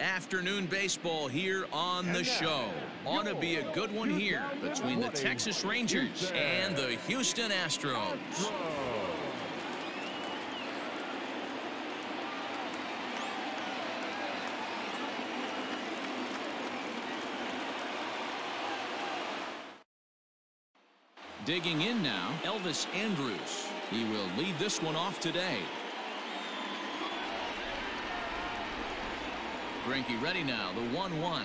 Afternoon baseball here on the show. Ought to be a good one here between the Texas Rangers and the Houston Astros. Digging in now, Elvis Andrus. He will lead this one off today. Greinke ready now, the 1-1.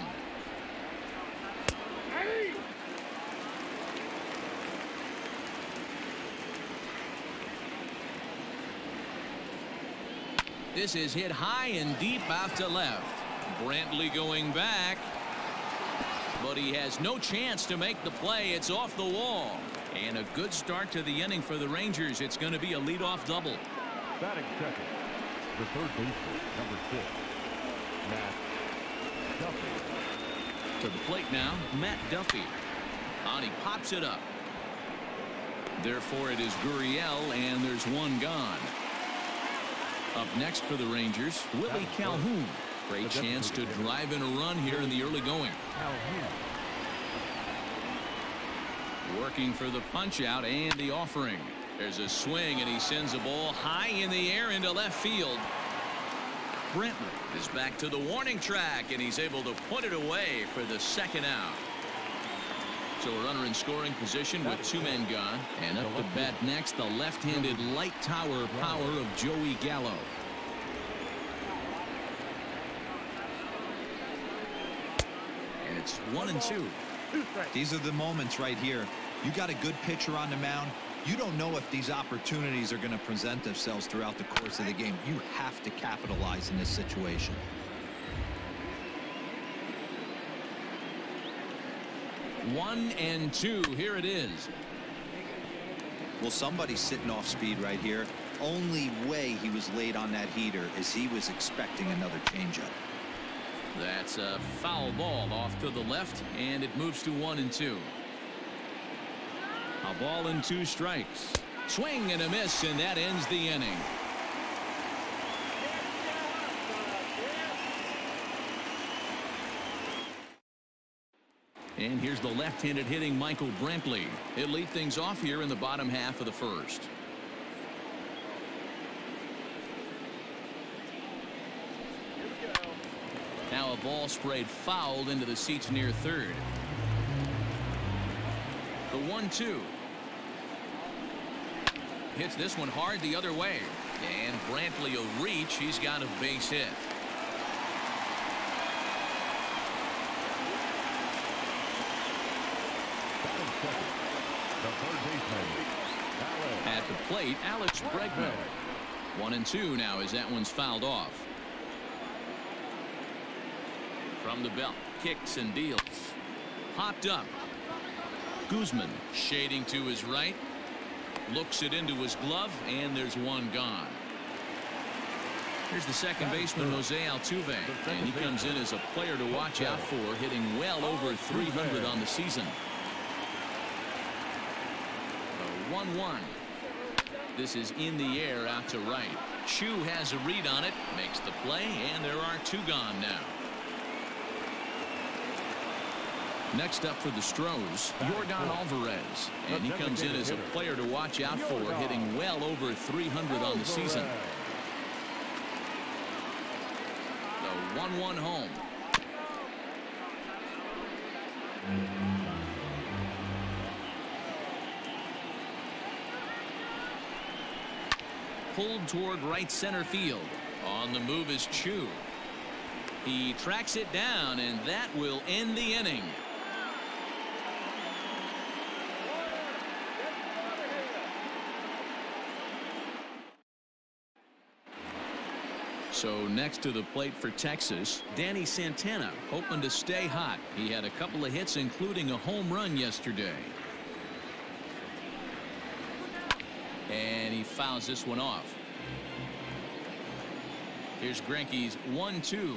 This is hit high and deep out to left. Brantley going back. But he has no chance to make the play. It's off the wall. And a good start to the inning for the Rangers. It's going to be a leadoff double. Batting second, the third baseman, number six, Matt Duffy. To the plate now, Matt Duffy. On he pops it up. Therefore, it is Gurriel, and there's one gone. Up next for the Rangers, Willie Calhoun. Great chance to drive in a run here in the early going. Working for the punch out and the offering. There's a swing and he sends a ball high in the air into left field. Brantley is back to the warning track and he's able to put it away for the second out. So a runner in scoring position with two men gone and up to bat next the left-handed light tower power of Joey Gallo. And it's one and two. These are the moments right here. You got a good pitcher on the mound. You don't know if these opportunities are going to present themselves throughout the course of the game. You have to capitalize in this situation. One and two. Here it is. Well, somebody's sitting off speed right here. Only way he was late on that heater is he was expecting another changeup. That's a foul ball off to the left, and it moves to one and two. A ball and two strikes. Swing and a miss, and that ends the inning. And here's the left-handed hitting Michael Brantley. He'll lead things off here in the bottom half of the first. Now a ball sprayed fouled into the seats near third. The one-two. Hits this one hard the other way. And Brantley will reach. He's got a base hit. At the plate, Alex Bregman. One and two now as that one's fouled off. From the belt, kicks and deals. Hopped up. Guzman shading to his right. Looks it into his glove, and there's one gone. Here's the second baseman, Jose Altuve, and he comes in as a player to watch out for, hitting well over 300 on the season. 1-1. This is in the air out to right. Choo has a read on it, makes the play, and there are two gone now. Next up for the Stros, Yordan Alvarez. And he comes in as a player to watch out for, hitting well over 300 on the season. The 1-1 home. Pulled toward right center field. On the move is Choo. He tracks it down, and that will end the inning. So next to the plate for Texas, Danny Santana hoping to stay hot. He had a couple of hits, including a home run yesterday. And he fouls this one off. Here's Greinke's 1-2.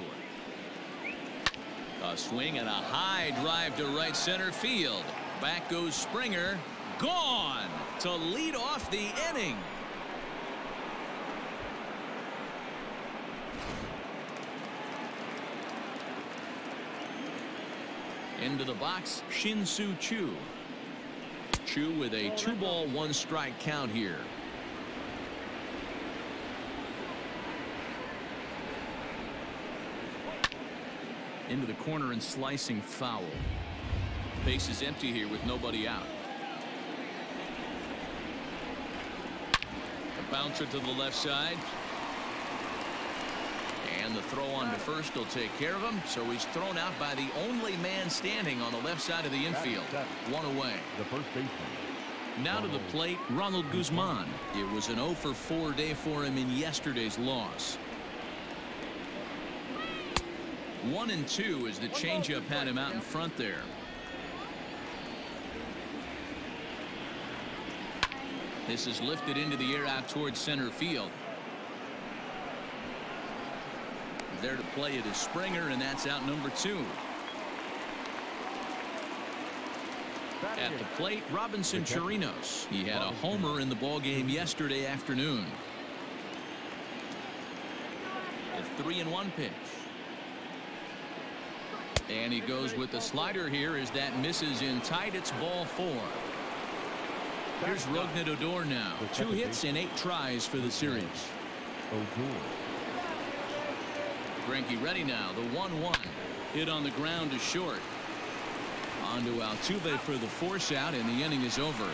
A swing and a high drive to right center field. Back goes Springer. Gone to lead off the inning. Into the box, Shin-Soo Chu. Choo with a two ball, one strike count here. Into the corner and slicing foul. Base is empty here with nobody out. A bouncer to the left side. And the throw on to first will take care of him. So he's thrown out by the only man standing on the left side of the infield. One away. The first baseman. Now to the plate, Ronald Guzman. It was an 0 for 4 day for him in yesterday's loss. One and two as the changeup had him out in front there. This is lifted into the air out towards center field. There to play it is Springer, and that's out number two. At the plate, Robinson Chirinos. He had a homer in the ball game yesterday afternoon. A three and one pitch. And he goes with the slider here as that misses in tight. It's ball four. Here's Rougned Odor now. Two hits and eight tries for the series. Odor. Greinke ready now. The 1-1. Hit on the ground to short. On to Altuve for the force out, and the inning is over.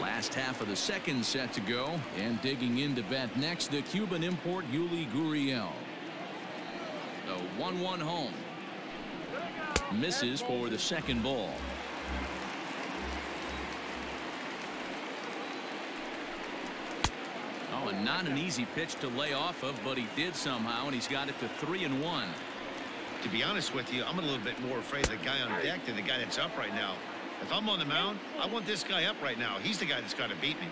Last half of the second set to go, and digging in to bat next, the Cuban import Yuli Gurriel. The 1-1 home. Misses for the second ball. Oh, and not an easy pitch to lay off of, but he did somehow, and he's got it to three and one. To be honest with you, I'm a little bit more afraid of the guy on deck than the guy that's up right now. If I'm on the mound, I want this guy up right now. He's the guy that's got to beat me.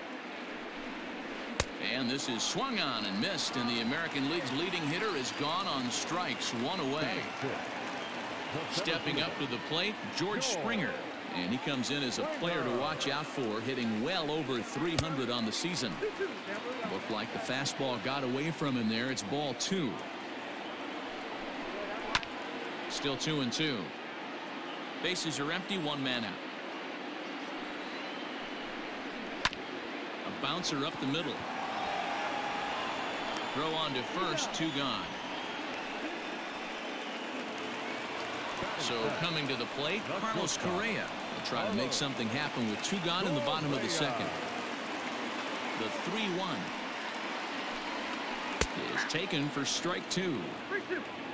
And this is swung on and missed, and the American League's leading hitter is gone on strikes, one away. Stepping up to the plate, George Springer. And he comes in as a player to watch out for, hitting well over 300 on the season. Looked like the fastball got away from him there. It's ball two. Still two and two. Bases are empty, one man out. A bouncer up the middle. Throw on to first, two gone. So coming to the plate, Carlos Correa try to make something happen with two gone in the bottom of the second. The 3-1 is taken for strike two.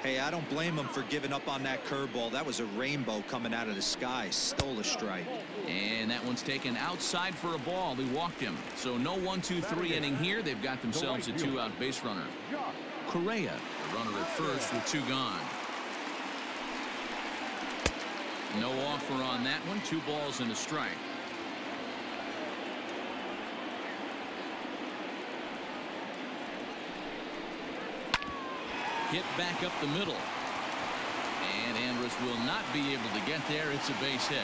Hey, I don't blame him for giving up on that curveball. That was a rainbow coming out of the sky. Stole a strike. And that one's taken outside for a ball. He walked him. So no one, two, three inning here. They've got themselves a two-out base runner. Correa, the runner at first with two gone. No offer on that one. Two balls and a strike. Hit back up the middle. And Andrus will not be able to get there. It's a base hit.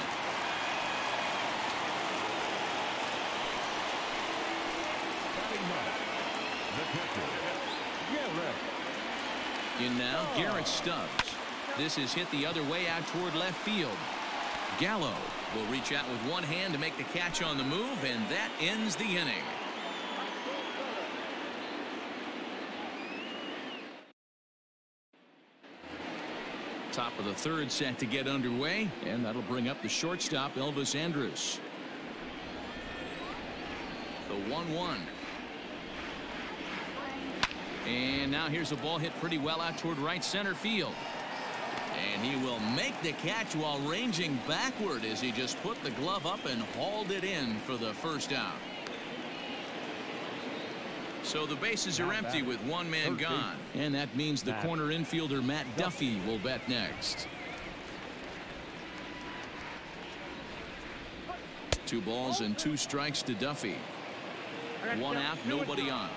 In now, Garrett Stubbs. This is hit the other way out toward left field. Gallo will reach out with one hand to make the catch on the move, and that ends the inning. Top of the third set to get underway, and that'll bring up the shortstop, Elvis Andrus. The 1-1. And now here's a ball hit pretty well out toward right center field. And he will make the catch while ranging backward as he just put the glove up and hauled it in for the first out. So the bases are empty with one man gone. And that means the corner infielder Matt Duffy will bet next. Two balls and two strikes to Duffy. One out, nobody on.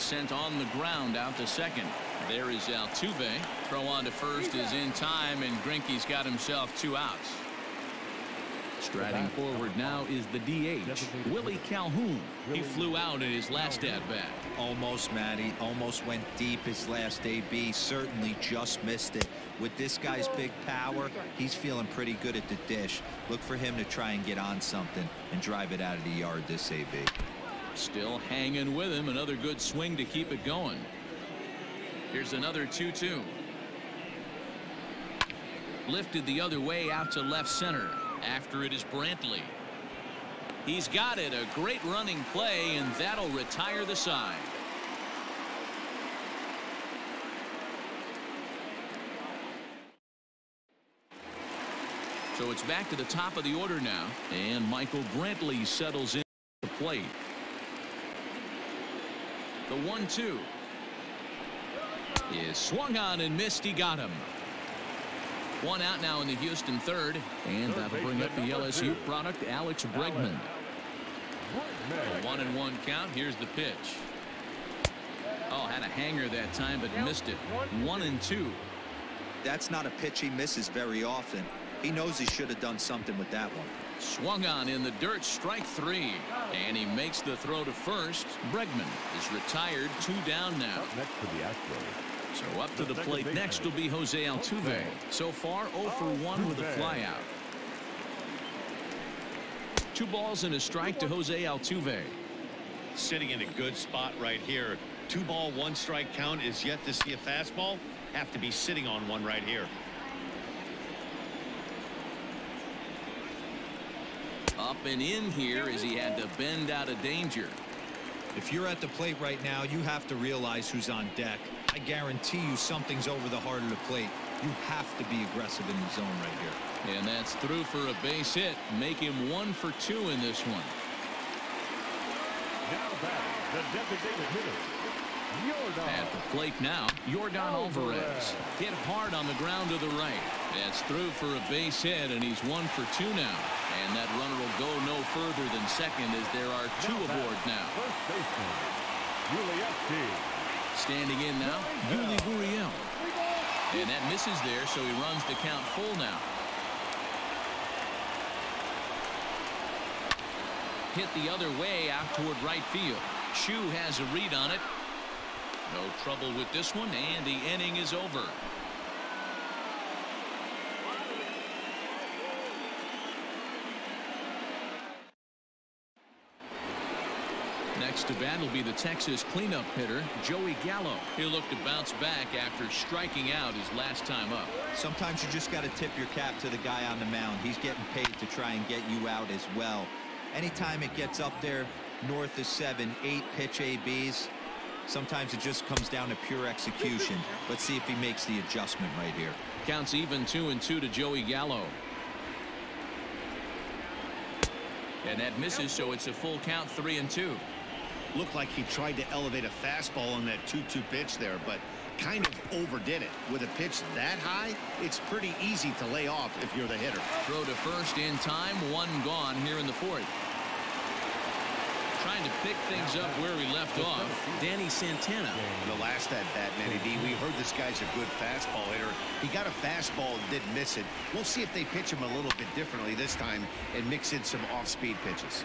Sent on the ground out to second. There is Altuve. Throw on to first is in time, and Greinke's got himself two outs. Striding forward now is the DH, Willie Calhoun. He flew out in his last at bat. Almost, Matty. Almost went deep his last AB. Certainly just missed it. With this guy's big power, he's feeling pretty good at the dish. Look for him to try and get on something and drive it out of the yard this AB. Still hanging with him. Another good swing to keep it going. Here's another 2-2. Lifted the other way out to left center. After it is Brantley. He's got it. A great running play, and that'll retire the side. So it's back to the top of the order now, and Michael Brantley settles in the plate. The 1-2 is swung on and missed. He got him. One out now in the Houston third, and that'll bring up the LSU product, Alex Bregman. A one and one count. Here's the pitch. Oh, had a hanger that time, but missed it. One and two. That's not a pitch he misses very often. He knows he should have done something with that one. Swung on in the dirt, strike three. And he makes the throw to first. Bregman is retired, two down now. Next to the Astros. So up to the plate next will be Jose Altuve. So far 0 for 1 with a flyout. Two balls and a strike to Jose Altuve. Sitting in a good spot right here. Two ball one strike count is yet to see a fastball. Have to be sitting on one right here. Up and in here as he had to bend out of danger. If you're at the plate right now, you have to realize who's on deck. I guarantee you something's over the heart of the plate. You have to be aggressive in the zone right here. And that's through for a base hit. Make him one for two in this one. Now batting, the designated hitter, Yordan. At the plate now, Yordan Alvarez. Hit hard on the ground to the right. That's through for a base hit, and he's one for two now. And that runner will go no further than second as there are two aboard now. First baseman, Standing in now, Yuli Gurriel. And that misses there, so he runs the count full now. Hit the other way out toward right field. Choo has a read on it. No trouble with this one, and the inning is over. Next to bat will be the Texas cleanup hitter, Joey Gallo. He'll look to bounce back after striking out his last time up. Sometimes you just got to tip your cap to the guy on the mound. He's getting paid to try and get you out as well. Anytime it gets up there north of seven, eight pitch ABs, sometimes it just comes down to pure execution. Let's see if he makes the adjustment right here. Counts even two and two to Joey Gallo. And that misses, so it's a full count, three and two. Looked like he tried to elevate a fastball on that 2-2 pitch there, but kind of overdid it. With a pitch that high, it's pretty easy to lay off if you're the hitter. Throw to first in time, one gone here in the fourth. Trying to pick things up where we left off, Danny Santana. The last at bat, Manny D, we heard this guy's a good fastball hitter. He got a fastball and didn't miss it. We'll see if they pitch him a little bit differently this time and mix in some off-speed pitches.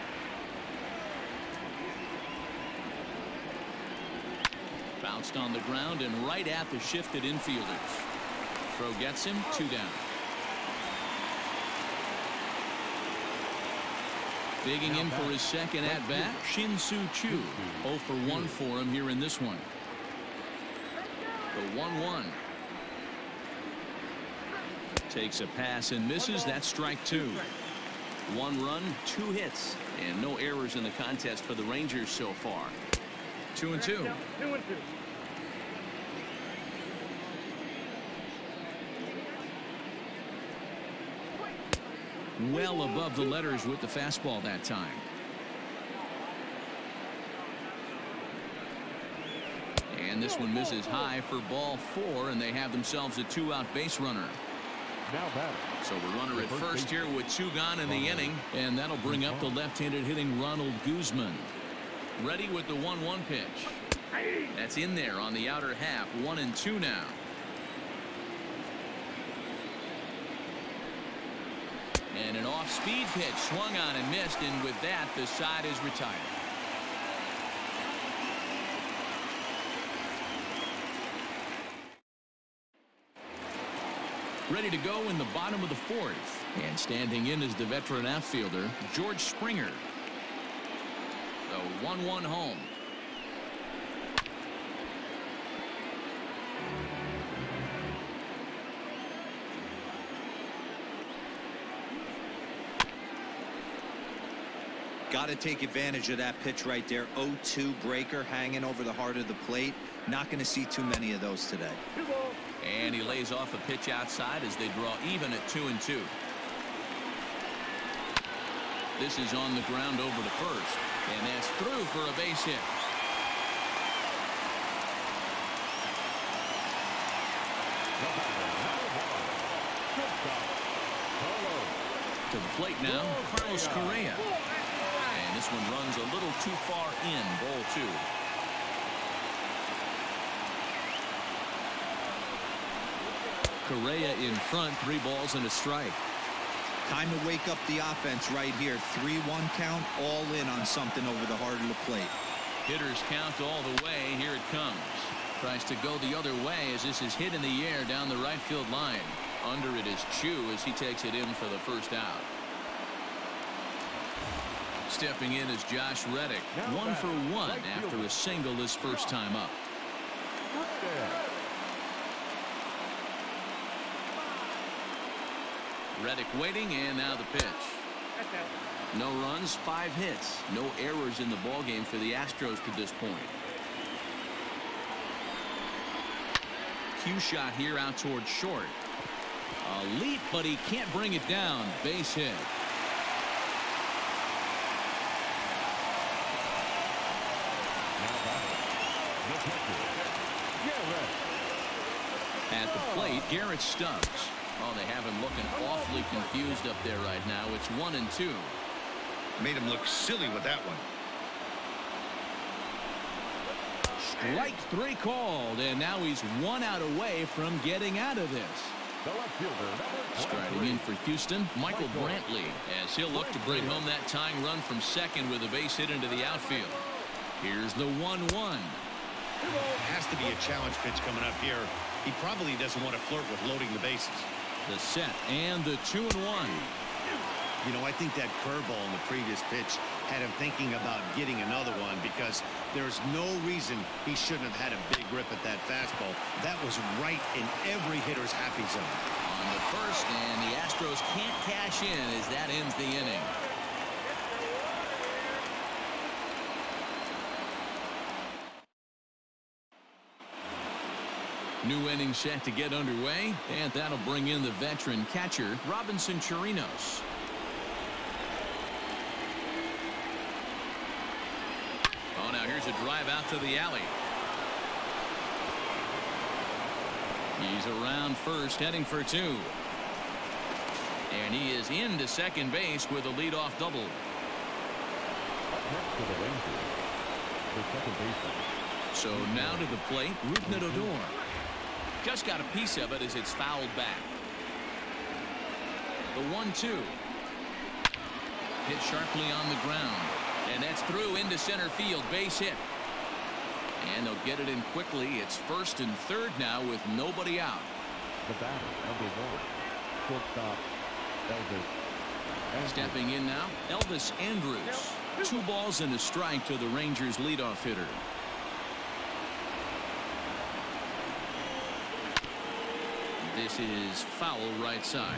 Bounced on the ground and right at the shifted infielders. Throw gets him two down. Digging in for his second at bat, Shin-Soo Choo. 0 for 1 for him here in this one. The 1 1. Takes a pass and misses. That's strike two. One run, two hits, and no errors in the contest for the Rangers so far. Two and two. Two and two. Well above the letters with the fastball that time. And this one misses high for ball four, and they have themselves a two-out base runner. Now batting. So the runner at first here with two gone in the inning, and that'll bring up the left-handed hitting Ronald Guzman. Ready with the 1-1 pitch. That's in there on the outer half. One and two now. And an off-speed pitch swung on and missed, and with that, the side is retired. Ready to go in the bottom of the fourth. And standing in is the veteran outfielder, George Springer. The 1-1 home. Got to take advantage of that pitch right there. 0-2 breaker hanging over the heart of the plate. Not going to see too many of those today. And he lays off a pitch outside as they draw even at 2 and 2. This is on the ground over to first. And that's through for a base hit. To the plate now, Carlos Correa. And this one runs a little too far in, ball two. Correa in front, three balls and a strike. Time to wake up the offense right here. 3-1 count, all in on something over the heart of the plate. Hitters count all the way. Here it comes. Tries to go the other way as this is hit in the air down the right field line. Under it is Choo as he takes it in for the first out. Stepping in is Josh Reddick. One for one after a single his first time up. Reddick waiting and now the pitch. No runs, five hits, no errors in the ballgame for the Astros to this point. Cue shot here out towards short. A leap, but he can't bring it down. Base hit. At the plate, Garrett Stubbs. Oh, they have him looking awfully confused up there right now. It's one and two. Made him look silly with that one. Strike three called, and now he's one out away from getting out of this. Striding in for Houston, Michael Brantley, as he'll look to bring home that tying run from second with a base hit into the outfield. Here's the 1-1. Has to be a challenge pitch coming up here. He probably doesn't want to flirt with loading the bases. The set and the 2 and 1. You know, I think that curveball in the previous pitch had him thinking about getting another one because there's no reason he shouldn't have had a big rip at that fastball. That was right in every hitter's happy zone. On the first, and the Astros can't cash in as that ends the inning. New inning set to get underway, and that'll bring in the veteran catcher, Robinson Chirinos. Oh, now here's a drive out to the alley. He's around first, heading for two. And he is into second base with a leadoff double. So now to the plate, Rougned Odor. Just got a piece of it as it's fouled back. The 1-2. Hit sharply on the ground. And that's through into center field. Base hit. And they'll get it in quickly. It's first and third now with nobody out. The batter, number one, shortstop Elvis. Stepping in now, Elvis Andrus. Two balls and a strike to the Rangers leadoff hitter. This is foul right side.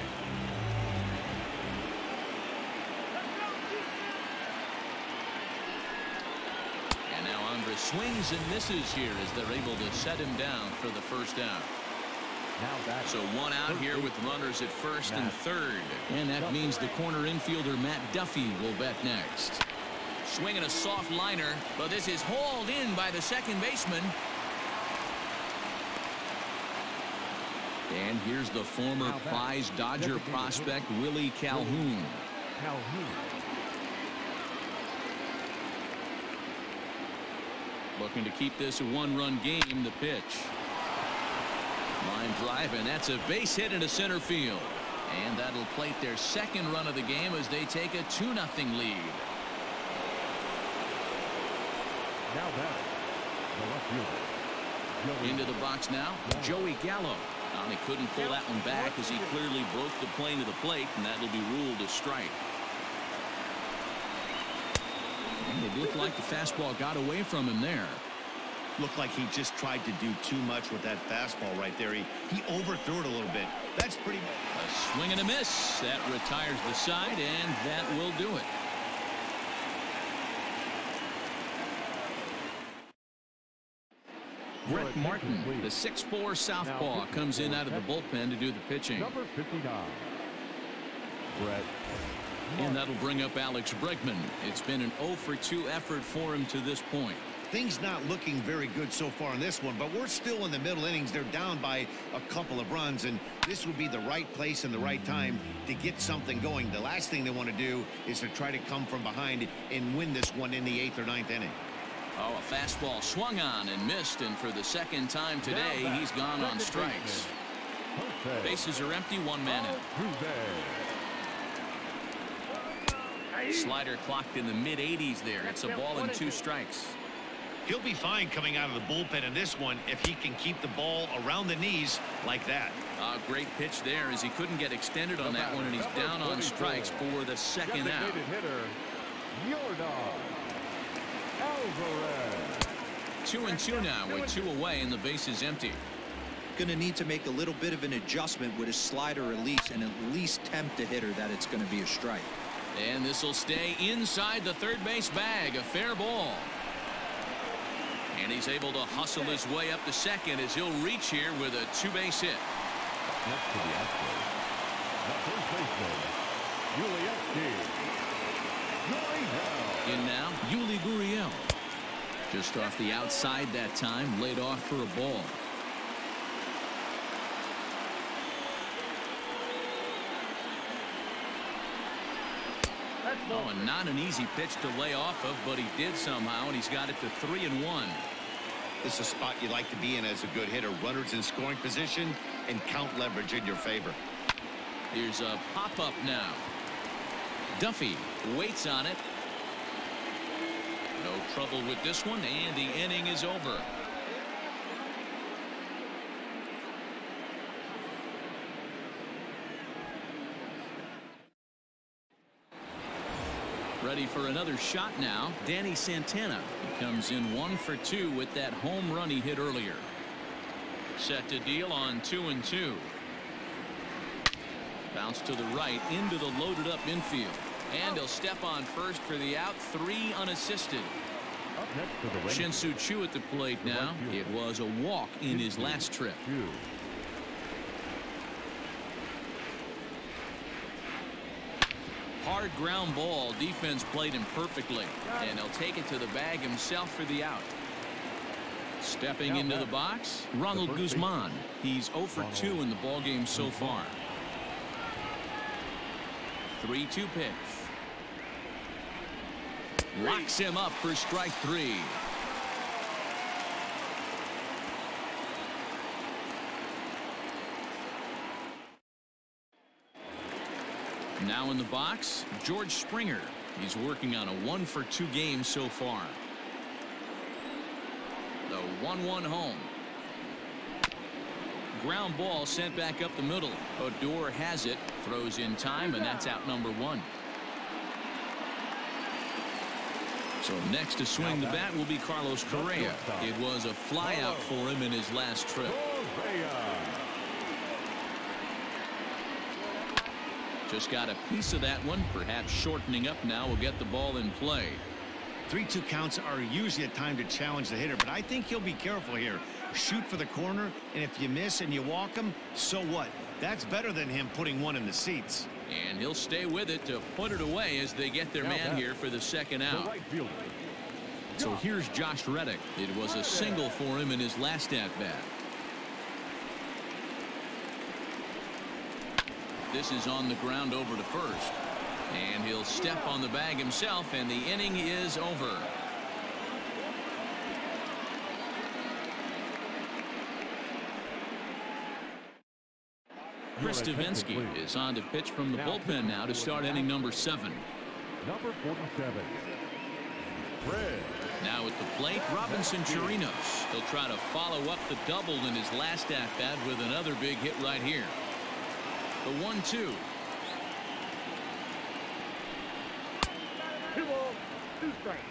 And now Andrus swings and misses here as they're able to set him down for the first out. So one out here with runners at first and third. And that means the corner infielder Matt Duffy will bet next. Swinging a soft liner, but this is hauled in by the second baseman. And here's the former prize Dodger prospect Willie Calhoun. Looking to keep this a one-run game. The pitch. Line drive, and that's a base hit into center field. And that'll plate their second run of the game as they take a 2-0 lead. Now that the left fielder. Into the box now, Joey Gallo. And he couldn't pull that one back as he clearly broke the plane to the plate, and that'll be ruled a strike. And it looked like the fastball got away from him there. Looked like he just tried to do too much with that fastball right there. He, he overthrew it a little bit. That's pretty A swing and a miss. That retires the side, and that will do it. Brett Martin, the 6'4 southpaw, comes in out of the bullpen to do the pitching. Number 59. Brett. And that'll bring up Alex Bregman. It's been an 0 for 2 effort for him to this point. Things not looking very good so far in this one, but we're still in the middle innings. They're down by a couple of runs, and this would be the right place and the right time to get something going. The last thing they want to do is to try to come from behind and win this one in the eighth or ninth inning. Oh, a fastball swung on and missed, and for the second time today, he's gone on strikes. Jose Bases are empty, one man in. Altuve. Slider clocked in the mid 80s there. It's a ball and two strikes. He'll be fine coming out of the bullpen in this one if he can keep the ball around the knees like that. A great pitch there as he couldn't get extended on that one, and he's down on strikes for the second out. Designated hitter. Yordan. Alvarez. Two and two now with two away, and the base is empty. Going to need to make a little bit of an adjustment with his slider release and at least tempt the hitter that it's going to be a strike. And this will stay inside the third base bag. A fair ball. And he's able to hustle his way up to second as he'll reach here with a two-base hit. Next to the outfield. The first baseman. Yuli Gurriel. In now, Yuli Gurriel. Just off the outside that time, laid off for a ball. Oh, and not an easy pitch to lay off of, but he did somehow, and he's got it to three and one. This is a spot you like to be in as a good hitter. Runners in scoring position and count leverage in your favor. Here's a pop-up now. Duffy waits on it. Trouble with this one, and the inning is over. Ready for another shot now. Danny Santana. He comes in one for two with that home run he hit earlier. Set to deal on two and two. Bounce to the right into the loaded up infield. And he'll step on first for the out. Three unassisted. Shin-Soo Choo at the plate now. It was a walk in his last trip. Hard ground ball. Defense played him perfectly. And he'll take it to the bag himself for the out. Stepping into the box, Ronald Guzman. He's 0 for 2 in the ballgame so far. 3-2 pitch. Locks him up for strike three. Now in the box, George Springer. He's working on a one for two game so far. The 1-1 home. Ground ball sent back up the middle. Odor has it, throws in time, and that's out number one. So next to swing the bat will be Carlos Correa. It was a flyout for him in his last trip. Just got a piece of that one. Perhaps shortening up now will get the ball in play. 3-2 counts are usually a time to challenge the hitter, but I think he'll be careful here. Shoot for the corner, and if you miss and you walk him, so what? That's better than him putting one in the seats. And he'll stay with it to put it away as they get their man here for the second out. So here's Josh Reddick. It was a single for him in his last at bat. This is on the ground over to first. And he'll step on the bag himself, and the inning is over. Chris Devenski is on to pitch from the bullpen now to start inning number seven. Number 47. Fred. Now at the plate, Robinson Chirinos. He'll try to follow up the double in his last at bat with another big hit right here. The one two. Two balls, two strikes.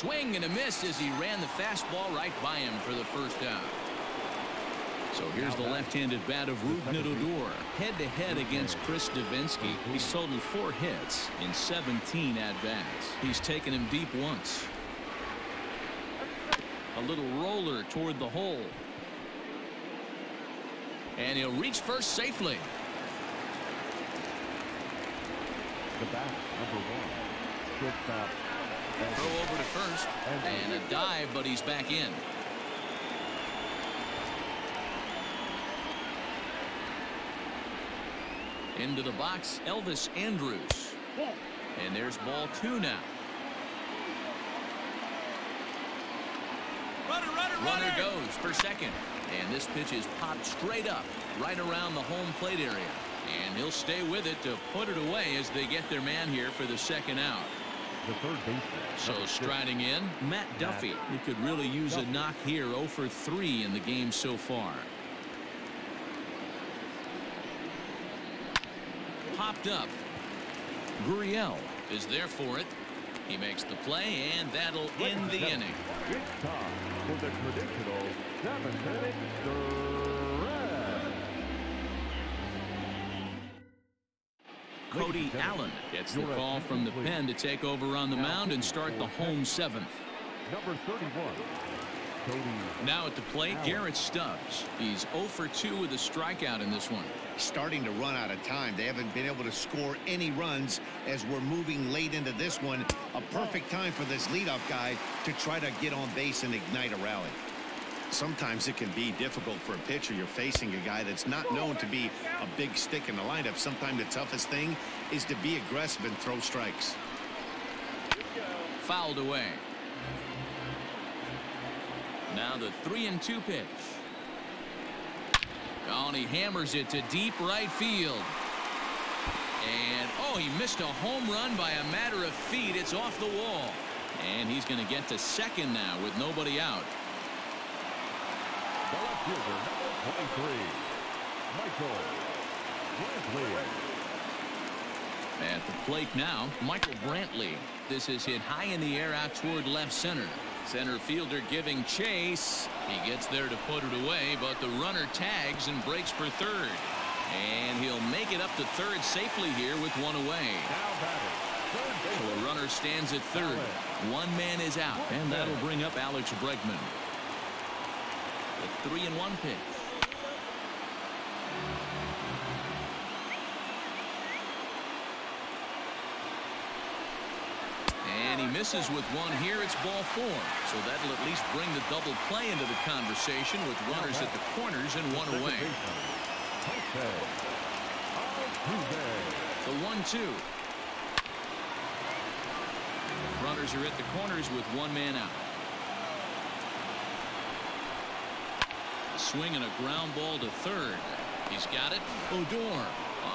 Swing and a miss as he ran the fastball right by him for the first out. So here's the left-handed bat of Rougned Odor head-to-head against Chris Devenski. He's totaled four hits in 17 at-bats. He's taken him deep once. A little roller toward the hole. And he'll reach first safely. The bat, number one. Shortstop. Throw over to first. And a dive, but he's back in. Into the box, Elvis Andrus. And there's ball two now. Runner, runner, Runner runner. goes for second. And this pitch is popped straight up, right around the home plate area. And he'll stay with it to put it away as they get their man here for the second out. The third baseman. So striding in, Matt Duffy. He could really use a knock here 0 for 3 in the game so far. Popped up. Gurriel is there for it. He makes the play, and that'll end the inning. It's time for the traditional seventh inning Cody Allen gets the call from the pen to take over on the mound and start the home seventh. Number 31. Cody. Now at the plate, Garrett Stubbs. He's 0 for 2 with a strikeout in this one. starting to run out of time. They haven't been able to score any runs as we're moving late into this one. A perfect time for this leadoff guy to try to get on base and ignite a rally. Sometimes it can be difficult for a pitcher. You're facing a guy that's not known to be a big stick in the lineup. Sometimes the toughest thing is to be aggressive and throw strikes. Fouled away. Now the 3 and 2 pitch. Oh, he hammers it to deep right field. And oh, he missed a home run by a matter of feet. It's off the wall. And he's going to get to second now with nobody out. The left fielder, number 23. Michael Brantley. At the plate now, Michael Brantley. This is hit high in the air out toward left center. Center fielder giving chase. He gets there to put it away, but the runner tags and breaks for third. And he'll make it up to third safely here with one away. So a runner stands at third. One man is out, and that'll bring up Alex Bregman. The three and one pitch. And he misses with one here. It's ball four. So that'll at least bring the double play into the conversation with runners at the corners and one away. The one-two. Runners are at the corners with one man out. Swing and a ground ball to third. He's got it. Odor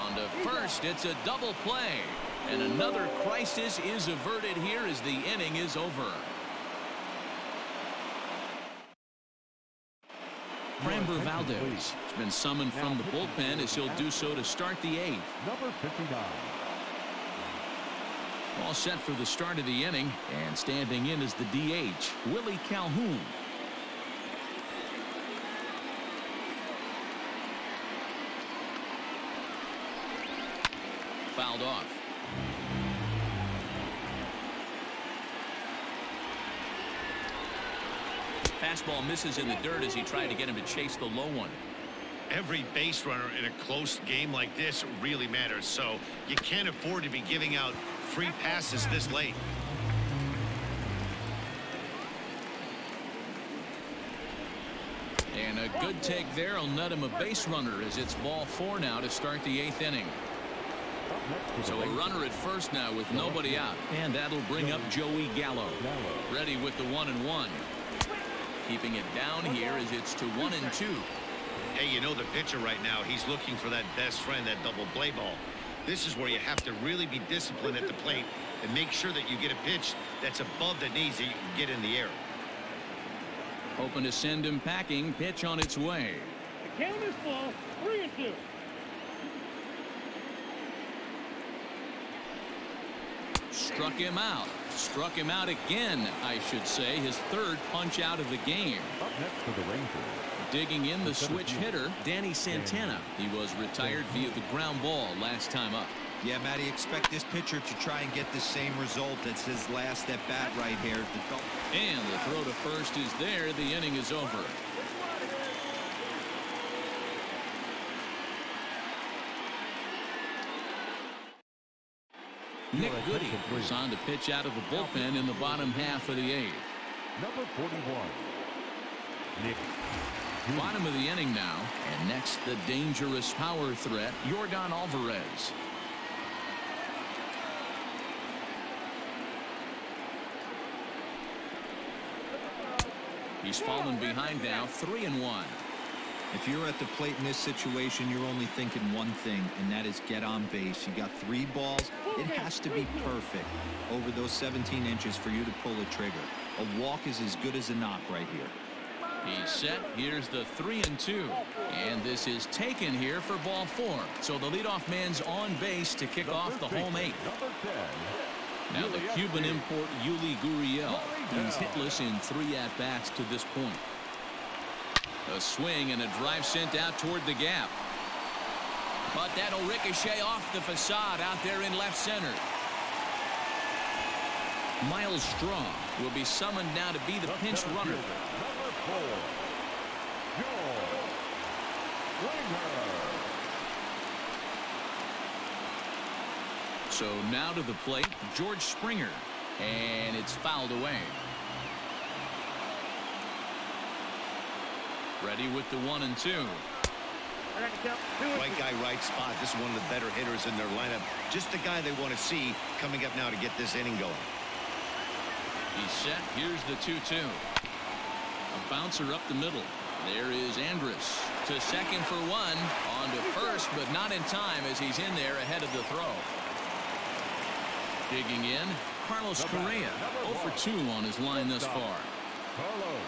on to first. It's a double play. And another crisis is averted here as the inning is over. Framber Valdez has been summoned from the bullpen as he'll do so to start the eighth. Number 59. All set for the start of the inning and standing in is the DH Willie Calhoun. Fouled off. Fastball misses in the dirt as he tried to get him to chase the low one. Every base runner in a close game like this really matters, so you can't afford to be giving out free passes this late. And a good take there will net him a base runner as it's ball four now to start the eighth inning. So a runner at first now with nobody out. And that'll bring up Joey Gallo. Ready with the one and one. Keeping it down here as it's to one and two. Hey, you know the pitcher right now, he's looking for that best friend, that double play ball. This is where you have to really be disciplined at the plate and make sure that you get a pitch that's above the knees that you can get in the air. Hoping to send him packing. Pitch on its way. The count is full. Three and two. Struck him out. Struck him out again, I should say. His third punch out of the game. Up next for the Rangers. Digging in the switch hitter, Danny Santana. He was retired via the ground ball last time up. Yeah, Matty, expect this pitcher to try and get the same result as his last at bat right here. And the throw to first is there. The inning is over. Nick Goody was on to pitch out of the bullpen in the bottom half of the eighth. Number 41. Nick. Bottom of the inning now. And next, the dangerous power threat, Yordan Alvarez. He's fallen behind now, three and one. If you're at the plate in this situation, you're only thinking one thing, and that is get on base. You got three balls. It has to be perfect over those 17 inches for you to pull a trigger. A walk is as good as a knock right here. He's set. Here's the three and two. And this is taken here for ball four. So the leadoff man's on base to kick off the home eight. Now the Cuban import Yuli Gurriel. He's hitless in three at-bats to this point. A swing and a drive sent out toward the gap. But that'll ricochet off the facade out there in left center. Myles Straw will be summoned now to be the pinch runner. Number four. So now to the plate, George Springer. And it's fouled away. Ready with the one and two. Right guy, right spot. This is one of the better hitters in their lineup. Just the guy they want to see coming up now to get this inning going. He's set. Here's the 2-2. A bouncer up the middle. There is Andrus to second for one. On to first, but not in time as he's in there ahead of the throw. Digging in, Carlos Correa. 0 for 2 on his line thus far. Carlos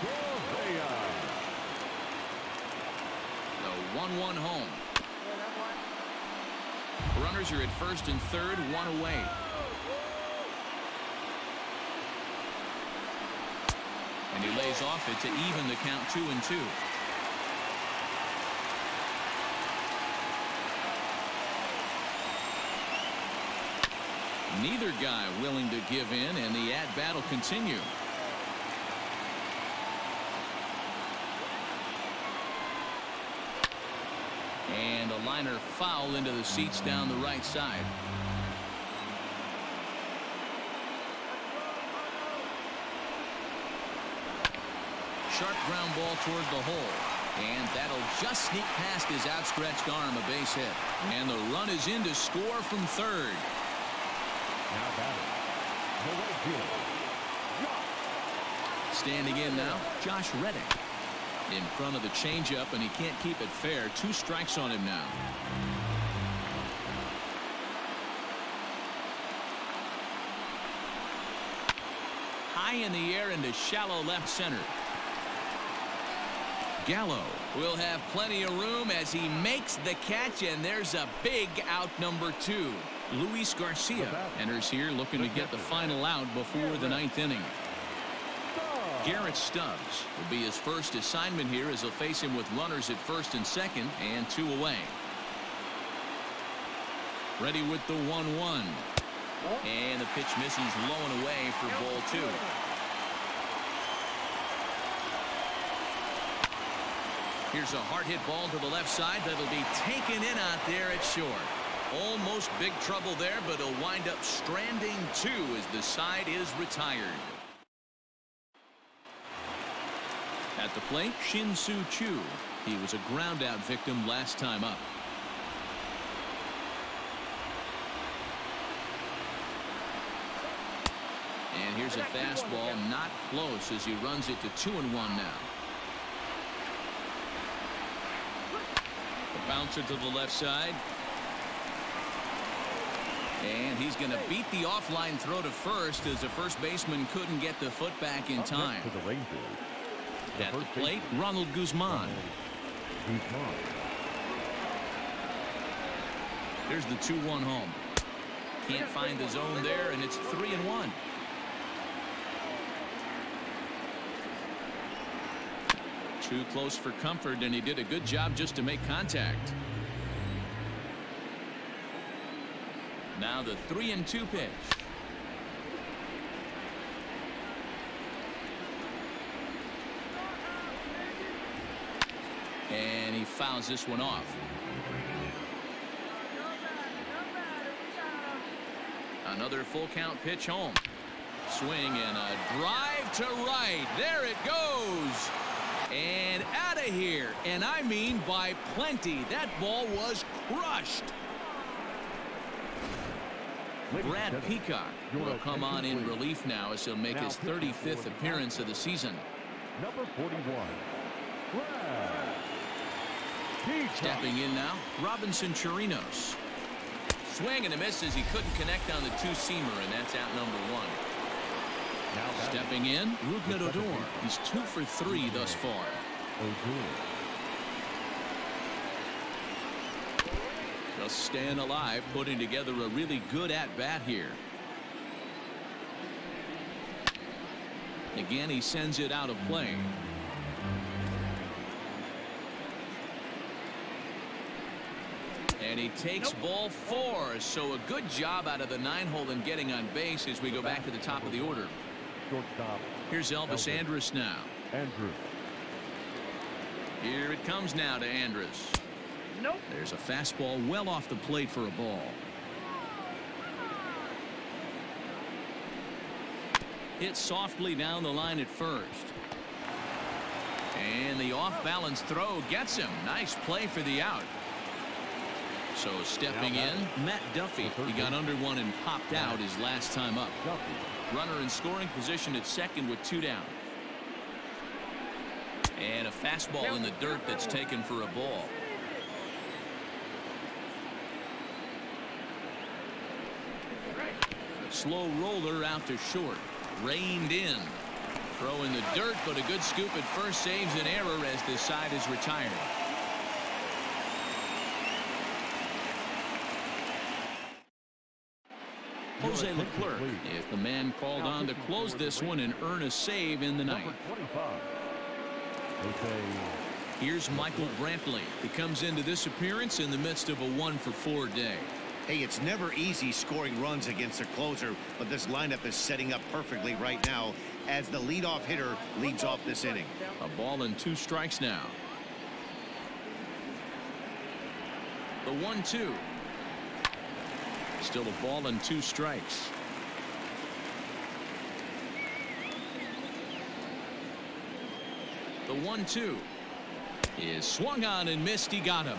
Correa. The 1-1 home. Runners are at first and third, one away. And he lays off it to even the count two and two. Neither guy willing to give in and the at bat will And a liner foul into the seats down the right side. Sharp ground ball toward the hole. And that'll just sneak past his outstretched arm, a base hit. And the run is in to score from third. Now batting. The right fielder. Standing in now, Josh Reddick. In front of the changeup, and he can't keep it fair. Two strikes on him now. High in the air into shallow left center. Gallo will have plenty of room as he makes the catch, and there's a big out number two. Luis Garcia enters here looking to get the final out before the ninth inning. Garrett Stubbs will be his first assignment here as he'll face him with runners at first and second and two away. Ready with the 1-1. And the pitch misses low and away for ball two. Here's a hard hit ball to the left side that'll be taken in out there at short. Almost big trouble there, but he'll wind up stranding two as the side is retired. At the plate, Shin-Soo Choo. He was a ground-out victim last time up. And here's a fastball not close as he runs it to two and one now. A bouncer to the left side. And he's going to beat the offline throw to first as the first baseman couldn't get the foot back in time. To the. At the plate, Ronald Guzman. Guzman. Here's the 2-1 home. Can't find the zone there, and it's 3 and 1. Too close for comfort, and he did a good job just to make contact. Now the 3 and 2 pitch. And he fouls this one off. Another full count pitch home. Swing and a drive to right. There it goes. And out of here. And I mean by plenty. That ball was crushed. Brad Peacock will come on in relief now as he'll make his 35th appearance of the season. Number 41. Brad. Stepping in now, Robinson Chirinos. Swing and a miss as he couldn't connect on the two-seamer, and that's out number one. Now Stepping in, Rougned Odor. He's two for three thus far. Odor. Just staying alive, putting together a really good at-bat here. Again, he sends it out of play. And he takes ball four. So a good job out of the nine hole in getting on base as we go back to the top of the order. Shortstop. Here's Elvis. Andrus now. Andrew. Here it comes now to Andrus. Nope. There's a fastball well off the plate for a ball. Hit softly down the line at first. And the off-balance throw gets him. Nice play for the out. So stepping in, Matt Duffy. He got under one and popped out his last time up. Runner in scoring position at second with two down. And a fastball in the dirt that's taken for a ball. Slow roller out to short. Reined in. Throw in the dirt, but a good scoop at first saves an error as the side is retired. Jose Leclerc please. is the man called on to close this one and earn a save in the Number ninth. 25. Here's Michael Brantley. He comes into this appearance in the midst of a one for four day. Hey, it's never easy scoring runs against a closer, but this lineup is setting up perfectly right now as the leadoff hitter leads off this inning. A ball and two strikes now. The one two. Still a ball and two strikes. The one two is swung on and missed. He got him.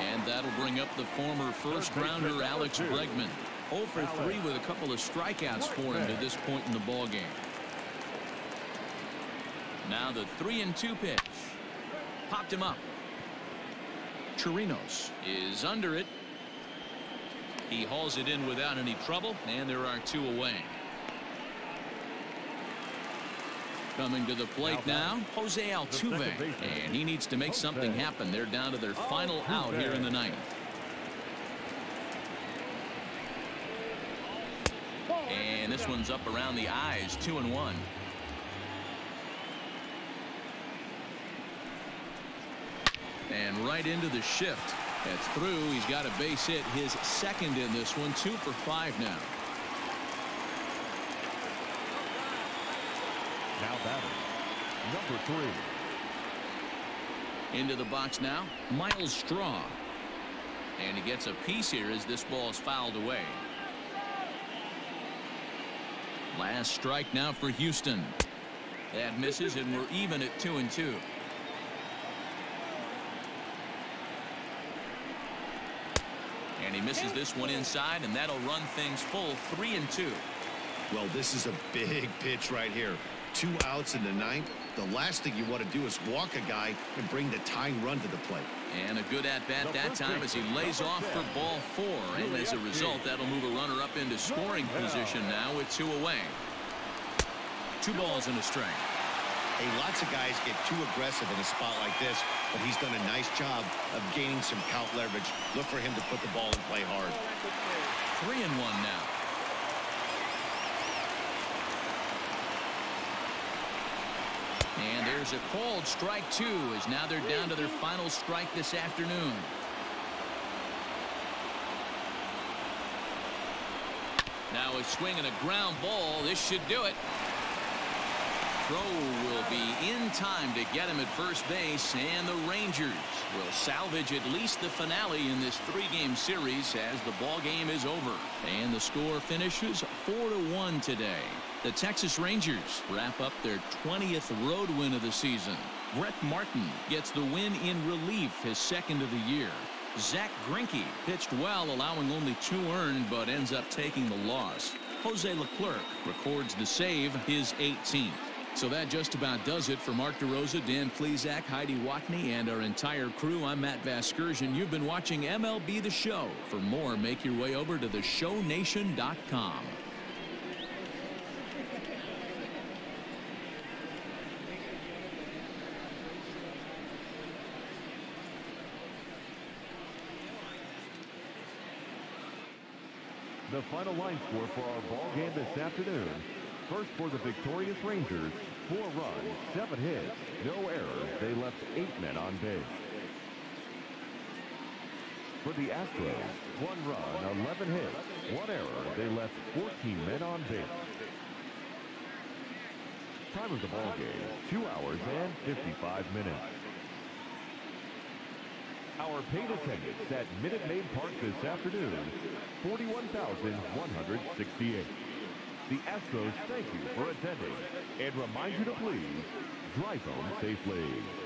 And that'll bring up the former first rounder Alex Bregman. 0 for 3 with a couple of strikeouts for him to this point in the ball game. Now the 3 and 2 pitch. Popped him up. Chirinos is under it. He hauls it in without any trouble, and there are two away. Coming to the plate now, Jose Altuve, and he needs to make something happen. They're down to their final out here in the ninth. And this one's up around the eyes, two and one. And right into the shift. That's through. He's got a base hit, his second in this one, two for five now. Now batting. Number three. Into the box now, Myles Straw. And he gets a piece here as this ball is fouled away. Last strike now for Houston. That misses, and we're even at two and two. And he misses this one inside, and that'll run things full three and two. Well, this is a big pitch right here. Two outs in the ninth. The last thing you want to do is walk a guy and bring the tying run to the plate. And a good at-bat that time as he lays off for ball four. And as a result, that'll move a runner up into scoring position now with two away. Two balls and a strike. Hey, lots of guys get too aggressive in a spot like this, but he's done a nice job of gaining some count leverage. Look for him to put the ball and play hard. Three and one now. And there's a called strike two as now they're down to their final strike this afternoon. Now a swing and a ground ball. This should do it. Throw will be in time to get him at first base, and the Rangers will salvage at least the finale in this three-game series as the ball game is over. And the score finishes 4-1 today. The Texas Rangers wrap up their 20th road win of the season. Brett Martin gets the win in relief, his second of the year. Zack Greinke pitched well, allowing only two earned, but ends up taking the loss. Jose Leclerc records the save, his 18th. So that just about does it for Mark DeRosa, Dan Plesac, Heidi Watney, and our entire crew. I'm Matt Vasgersian. You've been watching MLB The Show. For more, make your way over to theshownation.com. The final line score for our ball game this afternoon. First for the victorious Rangers, four runs, seven hits, no errors. They left eight men on base. For the Astros, one run, 11 hits, one error. They left 14 men on base. Time of the ball game, two hours and 55 minutes. Our paid attendance at Minute Maid Park this afternoon, 41,168. The Astros thank you for attending and remind you to please drive home safely.